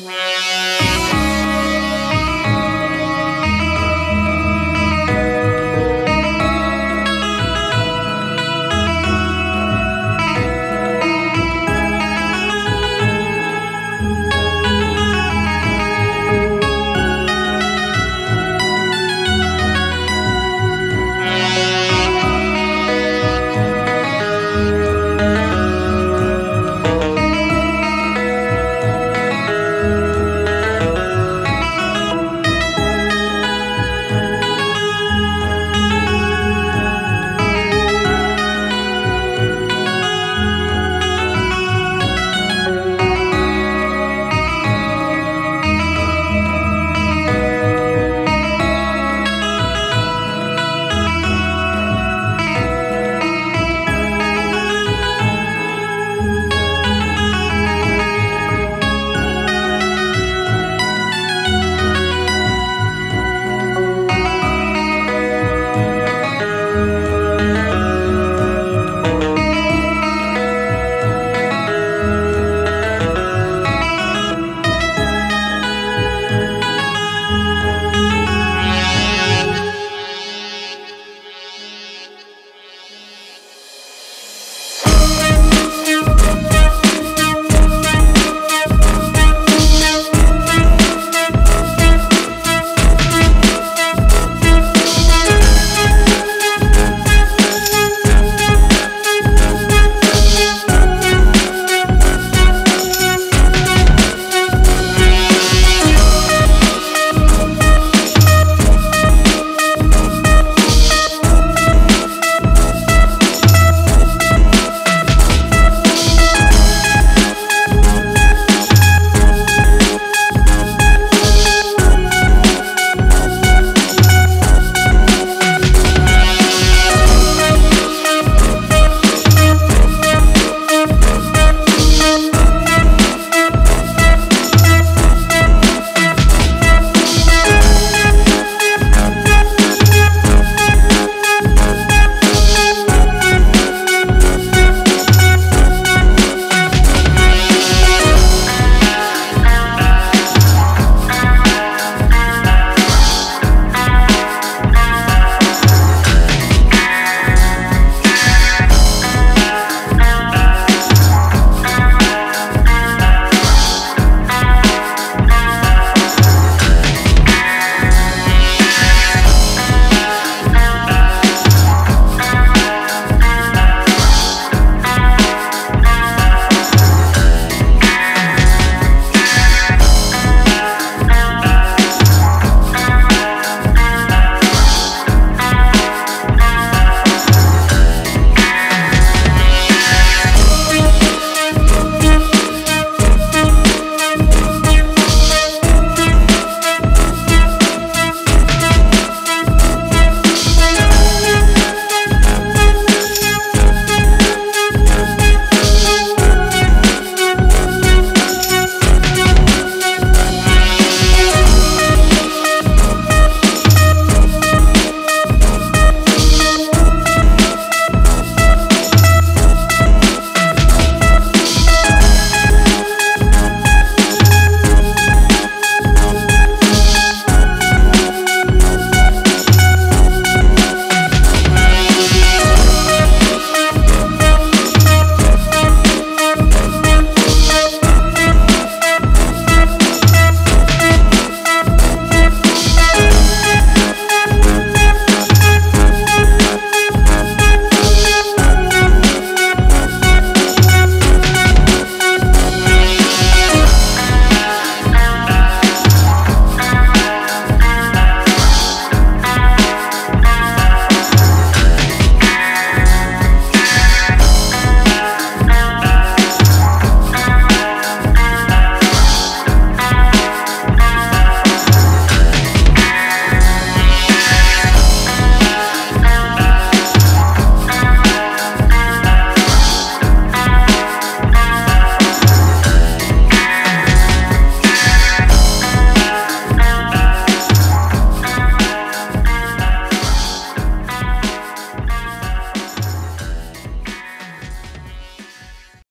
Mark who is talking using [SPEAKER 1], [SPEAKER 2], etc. [SPEAKER 1] Yeah.